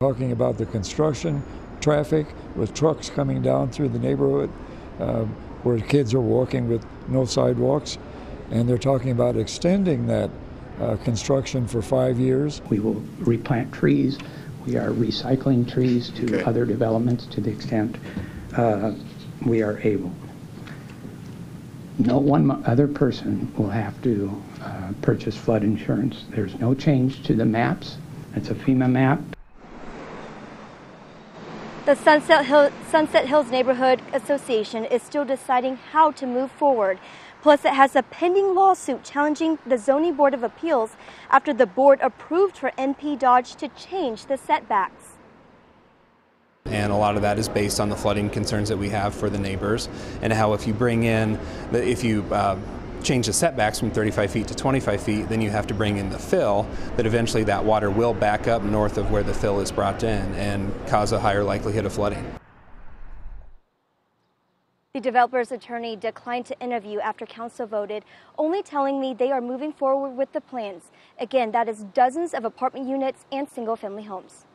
Talking about the construction traffic with trucks coming down through the neighborhood uh, where kids are walking with no sidewalks. And they're talking about extending that uh, construction for five years. We will replant trees. We are recycling trees to Okay. other developments to the extent uh, we are able. No one other person will have to uh, purchase flood insurance. There's no change to the maps. It's a FEMA map. The Sunset, Hill, Sunset Hills Neighborhood Association is still deciding how to move forward. Plus, it has a pending lawsuit challenging the Zoning Board of Appeals after the board approved for NP Dodge to change the setbacks. And a lot of that is based on the flooding concerns that we have for the neighbors, and how if you bring in, if you uh, change the setbacks from 35 feet to 25 feet, then you have to bring in the fill, that eventually that water will back up north of where the fill is brought in and cause a higher likelihood of flooding. The developer's attorney declined to interview after council voted, only telling me they are moving forward with the plans. Again, that is dozens of apartment units and single family homes.